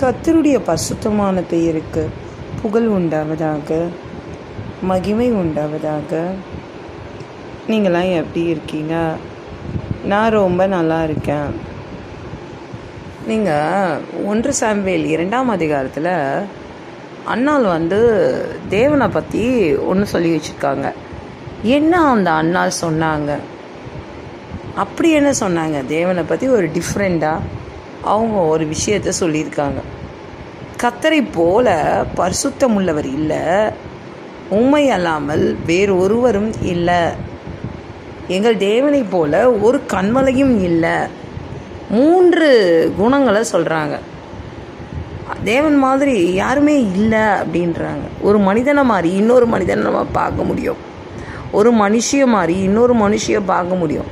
கத்தருடைய பரிசுத்தமான பெயருக்கு புகழ் உண்டாவதாக மகிமை உண்டாவதாக. நீங்களாம் எப்படி இருக்கீங்க? நான் ரொம்ப நல்லா இருக்கேன். நீங்கள் ஒன்று சாம்வேல் இரண்டாம் அதிகாரத்தில் அண்ணால் வந்து தேவனை பற்றி ஒன்று சொல்லி வச்சுருக்காங்க. என்ன அந்த அண்ணால் சொன்னாங்க? அப்படி என்ன சொன்னாங்க? தேவனை பற்றி ஒரு டிஃப்ரெண்ட்டாக அவங்க ஒரு விஷயத்த சொல்லியிருக்காங்க. கத்தரை போல பரிசுத்தம் உள்ளவர் இல்லை உண்மை அல்லாமல் வேறு ஒருவரும் இல்லை. எங்கள் தேவனை போல ஒரு கண்மலையும் இல்லை. மூன்று குணங்களை சொல்கிறாங்க தேவன் மாதிரி யாருமே இல்லை அப்படின்றாங்க. ஒரு மனிதனை மாதிரி இன்னொரு மனிதனை நம்ம பார்க்க முடியும். ஒரு மனுஷிய மாதிரி இன்னொரு மனுஷிய பார்க்க முடியும்.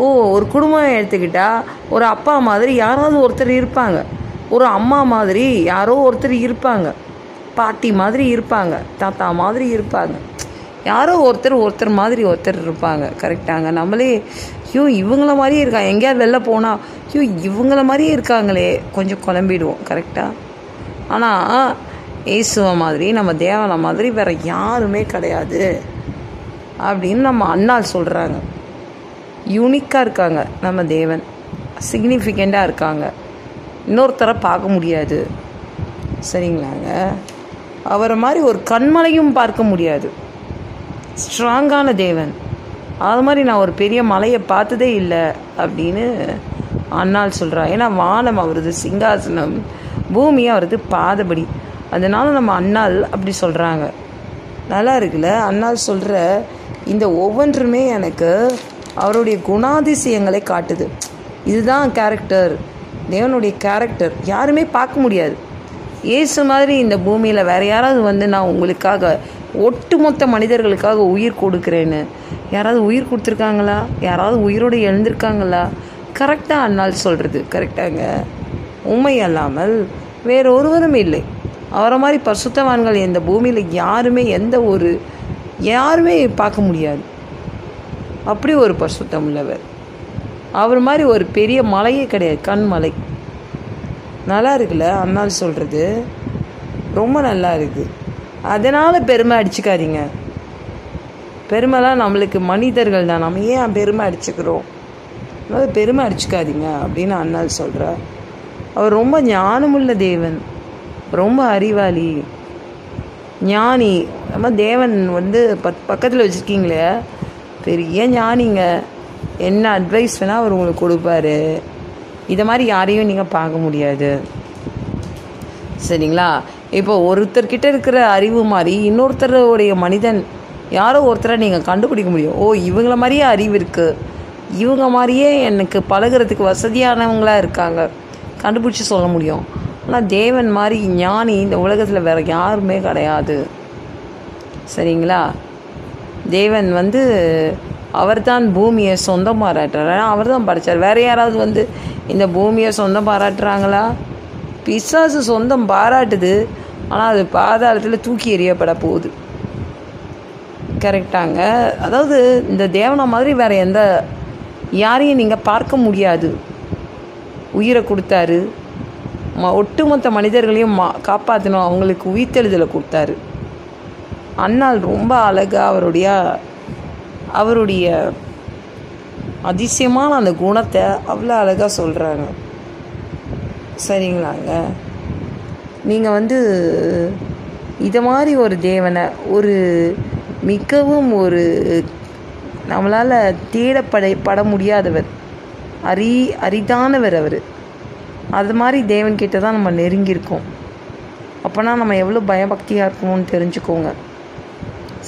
ஓ ஒரு குடும்பம் எடுத்துக்கிட்டால் ஒரு அப்பா மாதிரி யாராவது ஒருத்தர் இருப்பாங்க. ஒரு அம்மா மாதிரி யாரோ ஒருத்தர் இருப்பாங்க. பாட்டி மாதிரி இருப்பாங்க. தாத்தா மாதிரி இருப்பாங்க. யாரோ ஒருத்தர் ஒருத்தர் மாதிரி ஒருத்தர் இருப்பாங்க. கரெக்டாங்க நம்மளே ஐயோ இவங்கள மாதிரியே இருக்காங்க எங்கேயாவது வெளில போனால் ஐயோ இவங்கள மாதிரியே இருக்காங்களே. கொஞ்சம் குழம்பிடுவோம். கரெக்டாக ஆனால் இயேசுவ மாதிரி நம்ம தேவனை மாதிரி வேறு யாருமே கிடையாது. அப்படின்னு நம்ம அண்ணால் சொல்கிறாங்க யூனிக்காக இருக்காங்க நம்ம தேவன். சிக்னிஃபிகண்ட்டாக இருக்காங்க. இன்னொருத்தரை பார்க்க முடியாது. சரிங்களாங்க? அவரை மாதிரி ஒரு கண்மலையும் பார்க்க முடியாது. ஸ்ட்ராங்கான தேவன். அது மாதிரி நான் ஒரு பெரிய மலையை பார்த்ததே இல்லை அப்படின்னு அண்ணால் சொல்கிறார் ஏன்னா வானம் அவரது சிங்காசனம் பூமி அவரது பாதபடி. அதனால் நம்ம அண்ணால் அப்படி சொல்கிறாங்க நல்லா இருக்குல்ல? அண்ணால் சொல்கிற இந்த ஒவ்வொன்றுமே எனக்கு அவருடைய குணாதிசயங்களை காட்டுது. இதுதான் கேரக்டர் தேவனுடைய கேரக்டர் யாருமே பார்க்க முடியாது. ஏசு மாதிரி இந்த பூமியில் வேற யாராவது வந்து நான் உங்களுக்காக ஒட்டுமொத்த மனிதர்களுக்காக உயிர் கொடுக்குறேன்னு யாராவது உயிர் கொடுத்துருக்காங்களா? யாராவது உயிரோடு எழுந்திருக்காங்களா? கரெக்டாக அண்ணால் சொல்கிறது கரெக்டாங்க உண்மை அல்லாமல் வேற ஒருவரும் இல்லை. அவரை மாதிரி பசுத்தவான்கள் இந்த பூமியில் யாருமே எந்த ஒரு யாருமே பார்க்க முடியாது. அப்படி ஒரு பரிசுத்தம் உள்ளவர். அவர் மாதிரி ஒரு பெரிய மலையே கிடையாது கண்மலை நல்லா இருக்குல்ல அண்ணால் சொல்கிறது ரொம்ப நல்லா இருக்குது அதனால் பெருமை அடிச்சுக்காதீங்க. பெருமைலாம் நம்மளுக்கு மனிதர்கள் தான். நம்ம ஏன் பெருமை அடிச்சுக்கிறோம்? அதனால் பெருமை அடிச்சுக்காதீங்க அப்படின்னு அண்ணால் சொல்கிறார் அவர் ரொம்ப ஞானமுள்ள தேவன். ரொம்ப அறிவாளி. ஞானி. நம்ம தேவன் வந்து பக் பக்கத்தில் வச்சுருக்கீங்களே பெரிய ஞானிங்க. என்ன அட்வைஸ் வேணால் அவர் உங்களுக்கு கொடுப்பாரு. இதை மாதிரி யாரையும் நீங்கள் பார்க்க முடியாது. சரிங்களா? இப்போ ஒருத்தர்கிட்ட இருக்கிற அறிவு மாதிரி இன்னொருத்தருடைய மனிதன் யாரோ ஒருத்தரை நீங்கள் கண்டுபிடிக்க முடியும். ஓ இவங்கள மாதிரியே அறிவு இருக்குது இவங்க மாதிரியே எனக்கு பழகிறதுக்கு வசதியானவங்களாக இருக்காங்க. கண்டுபிடிச்சி சொல்ல முடியும். ஆனால் தேவன் மாதிரி ஞானி இந்த உலகத்தில் வேறு யாருமே கிடையாது. சரிங்களா? தேவன் வந்து அவர் தான் பூமியை சொந்தம் பாராட்டுறாரு. அவர் தான் படைச்சார். வேறு யாராவது வந்து இந்த பூமியை சொந்தம் பாராட்டுறாங்களா? பிசாசு சொந்தம் பாராட்டுது. ஆனால் அது பாதாளத்தில் தூக்கி எறியப்பட போகுது. கரெக்டாங்க அதாவது இந்த தேவனை மாதிரி வேறு எந்த யாரையும் நீங்கள் பார்க்க முடியாது. உயிரை கொடுத்தாரு. ம ஒட்டுமொத்த மனிதர்களையும் மா காப்பாற்றணும் அவங்களுக்கு உயிர்த்தெழுதலை கொடுத்தாரு. அண்ணால் ரொம்ப அழகாக அவருடைய அவருடைய அதிசயமான அந்த குணத்தை அவ்வளோ அழகாக சொல்கிறாங்க சரிங்களாங்க? நீங்கள் வந்து இதை மாதிரி ஒரு தேவனை ஒரு மிகவும் ஒரு நம்மளால் தேடப்பட பட முடியாதவர். அரி அரிதானவர் அவர். அது மாதிரி தேவன்கிட்ட தான் நம்ம நெருங்கியிருக்கோம். அப்போனா நம்ம எவ்வளோ பயபக்தியாக இருக்கணும்னு தெரிஞ்சுக்கோங்க.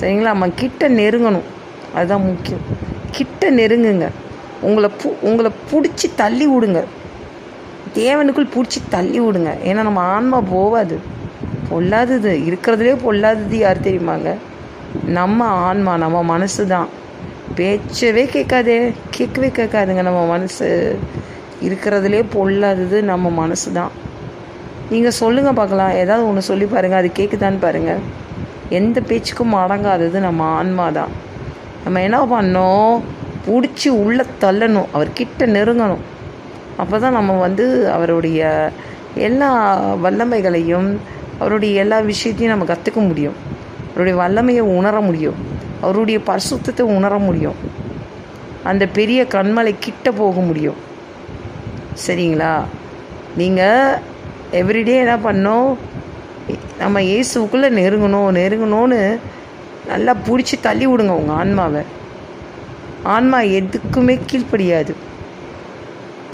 சரிங்களா? நம்ம கிட்ட நெருங்கணும். அதுதான் முக்கியம். கிட்ட நெருங்குங்க. உங்களை பு உங்களை பிடிச்சி தள்ளி விடுங்க. தேவனுக்குள் பிடிச்சி தள்ளி விடுங்க. ஏன்னா நம்ம ஆன்மா போகாது பொல்லாதது. இருக்கிறதுலே பொல்லாதது யார் தெரியுமாங்க? நம்ம ஆன்மா நம்ம மனசு தான். பேச்சவே கேட்காதே. கேட்கவே கேட்காதுங்க. நம்ம மனசு இருக்கிறதுலே பொல்லாதது நம்ம மனசு தான். நீங்கள் சொல்லுங்கள் பார்க்கலாம். ஏதாவது ஒன்று சொல்லி பாருங்கள் அது கேட்குதான்னு பாருங்கள் எந்த பேச்சுக்கும் அடங்காதது நம்ம ஆன்மா தான் நம்ம என்ன பண்ணோம் பிடிச்சி உள்ளே தள்ளணும். அவர்கிட்ட நெருங்கணும். அப்போ தான் நம்ம வந்து அவருடைய எல்லா வல்லமைகளையும் அவருடைய எல்லா விஷயத்தையும் நம்ம கற்றுக்க முடியும். அவருடைய வல்லமையை உணர முடியும். அவருடைய பரிசுத்தத்தை உணர முடியும். அந்த பெரிய கண்மலை கிட்ட போக முடியும். சரிங்களா? நீங்கள் எவ்ரிடே என்ன பண்ணோம் நம்ம இயேசுக்குள்ளே நெருங்கணும் நெருங்கணும்னு நல்லா பிடிச்சி தள்ளி விடுங்க உங்கள் ஆன்மாவை. ஆன்மா எதுக்குமே கீழ்ப்படியாது.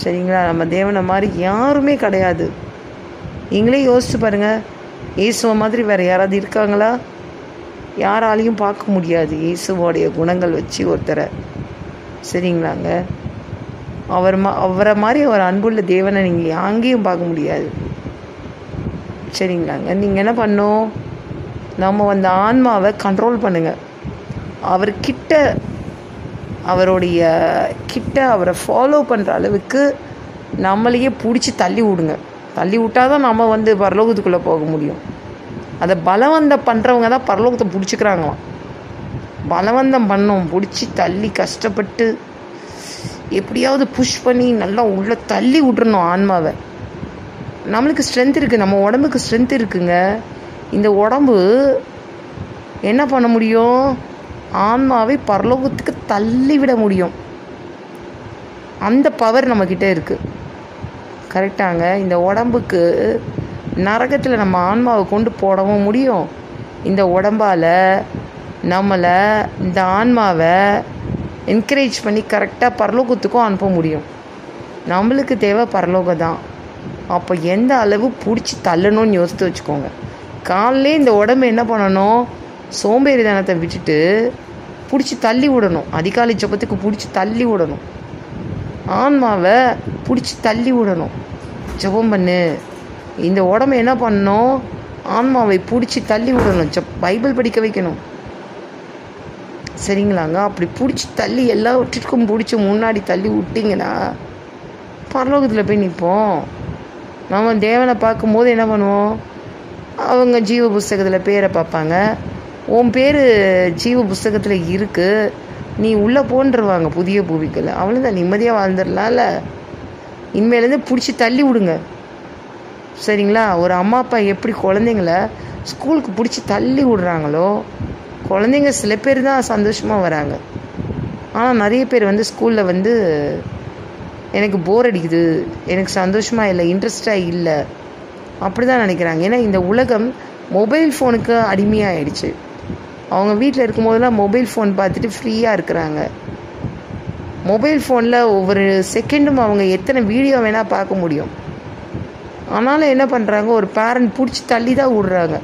சரிங்களா? நம்ம தேவனை மாதிரி யாருமே கிடையாது. நீங்களே யோசிச்சு பாருங்கள் இயேசுவை மாதிரி வேறு யாராவது இருக்காங்களா? யாராலையும் பார்க்க முடியாது. இயேசுவோடைய குணங்கள் வச்சு ஒருத்தரை. சரிங்களாங்க? அவர் மா அவரை மாதிரி அவர் அன்புள்ள தேவனை நீங்கள் அங்கேயும் பார்க்க முடியாது. சரிங்களாங்க. நீங்கள் என்ன பண்ணும் நம்ம அந்த ஆன்மாவை கண்ட்ரோல் பண்ணுங்கள் அவர்கிட்ட அவருடைய கிட்ட அவரை ஃபாலோ பண்ணுற அளவுக்கு நம்மளையே பிடிச்சி தள்ளி விடுங்க. தள்ளி விட்டால் தான் நம்ம வந்து பரலோகத்துக்குள்ளே போக முடியும். அதை பலவந்தம் பண்ணுறவங்க தான் பரலோகத்தை பிடிச்சிக்கிறாங்களாம். பலவந்தம் பண்ணோம். பிடிச்சி தள்ளி கஷ்டப்பட்டு எப்படியாவது புஷ் பண்ணி நல்லா உள்ளே தள்ளி விட்றணும் ஆன்மாவை. நம்மளுக்கு ஸ்ட்ரென்த் இருக்குது நம்ம உடம்புக்கு ஸ்ட்ரென்த் இருக்குங்க. இந்த உடம்பு என்ன பண்ண முடியும்? ஆன்மாவை பரலோகத்துக்கு தள்ளிவிட முடியும். அந்த பவர் நம்மக்கிட்ட இருக்குது கரெக்டாங்க இந்த உடம்புக்கு நரகத்தில் நம்ம ஆன்மாவை கொண்டு போடவும் முடியும். இந்த உடம்பால் நம்மளை இந்த ஆன்மாவை என்கரேஜ் பண்ணி கரெக்டாக பரலோகத்துக்கும் அனுப்ப முடியும். நம்மளுக்கு தேவை பரலோகம் தான். அப்போ எந்த அளவு பிடிச்சி தள்ளணும்னு யோசித்து வச்சுக்கோங்க. காலையிலே இந்த உடம்பு என்ன பண்ணணும்? சோம்பேறித்தனத்தை விட்டுட்டு பிடிச்சி தள்ளி விடணும். அதிகாலை ஜபத்துக்கு பிடிச்சி தள்ளி விடணும். ஆன்மாவை பிடிச்சி தள்ளி விடணும். ஜபம் பண்ணு. இந்த உடம்பு என்ன பண்ணணும்? ஆன்மாவை பிடிச்சி தள்ளி விடணும். ஜப் பைபிள் படிக்க வைக்கணும். சரிங்களாங்க? அப்படி பிடிச்சி தள்ளி எல்லாவற்றிற்கும் பிடிச்சி முன்னாடி தள்ளி விட்டிங்கன்னா பரலோகத்தில் போய் நிற்போம். நம்ம தேவனை பார்க்கும்போது என்ன பண்ணுவோம்? அவங்க ஜீவ புஸ்தகத்தில் பேரை பார்ப்பாங்க. உன் பேர் ஜீவ புஸ்தகத்தில் இருக்குது நீ உள்ளே போன்றுவாங்க புதிய பூவிக்கில் அவ்வளோதான் நிம்மதியாக வாழ்ந்துடலாம்ல. இனிமேலேருந்து பிடிச்சி தள்ளி விடுங்க. சரிங்களா? ஒரு அம்மா அப்பா எப்படி குழந்தைங்கள ஸ்கூலுக்கு பிடிச்சி தள்ளி விடுறாங்களோ குழந்தைங்க சில பேர் தான் சந்தோஷமாக வராங்க. ஆனால் நிறைய பேர் வந்து ஸ்கூலில் வந்து எனக்கு போர் அடிக்குது. எனக்கு சந்தோஷமாக இல்லை இன்ட்ரெஸ்டாக இல்லை. அப்படி தான் நினைக்கிறாங்க. ஏன்னா இந்த உலகம் மொபைல் ஃபோனுக்கு அடிமையாகிடுச்சு அவங்க வீட்டில் இருக்கும்போதெல்லாம் மொபைல் ஃபோன் பார்த்துட்டு ஃப்ரீயாக இருக்கிறாங்க. மொபைல் ஃபோனில் ஒவ்வொரு செகண்டும் அவங்க எத்தனை வீடியோ வேணால் பார்க்க முடியும். ஆனாலும் என்ன பண்ணுறாங்க ஒரு பேரண்ட் பிடிச்சி தள்ளி தான் விடுறாங்க.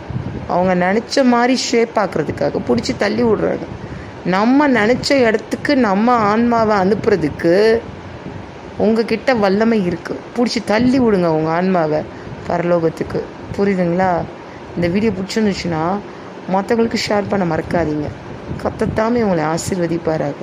அவங்க நினச்ச மாதிரி ஷேப் பார்க்குறதுக்காக பிடிச்சி தள்ளி விடுறாங்க. நம்ம நினச்ச இடத்துக்கு நம்ம ஆன்மாவை அனுப்புறதுக்கு உங்ககிட்ட வல்லமை இருக்குது பிடிச்சி தள்ளி விடுங்க உங்கள் ஆன்மாவை. பரலோகத்துக்கு. புரியுதுங்களா? இந்த வீடியோ பிடிச்சிருந்துச்சுன்னா மற்றவங்களுக்கு ஷேர் பண்ண மறக்காதீங்க. கத்தத்தாமே உங்களை ஆசிர்வதிப்பாராக.